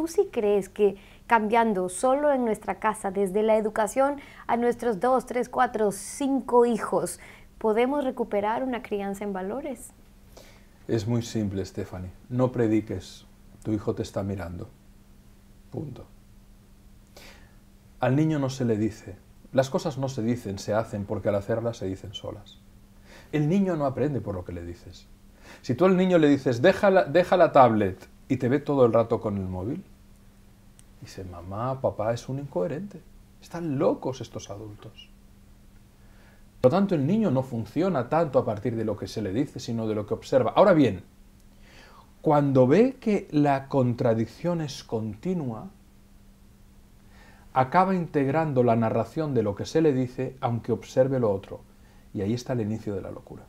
¿Tú sí crees que cambiando solo en nuestra casa, desde la educación a nuestros dos, tres, cuatro, cinco hijos, podemos recuperar una crianza en valores? Es muy simple, Stephanie. No prediques. Tu hijo te está mirando. Punto. Al niño no se le dice. Las cosas no se dicen, se hacen porque al hacerlas se dicen solas. El niño no aprende por lo que le dices. Si tú al niño le dices, deja la, deja la tablet y te ve todo el rato con el móvil, dice, mamá, papá es un incoherente. Están locos estos adultos. Por lo tanto, el niño no funciona tanto a partir de lo que se le dice, sino de lo que observa. Ahora bien, cuando ve que la contradicción es continua, acaba integrando la narración de lo que se le dice, aunque observe lo otro. Y ahí está el inicio de la locura.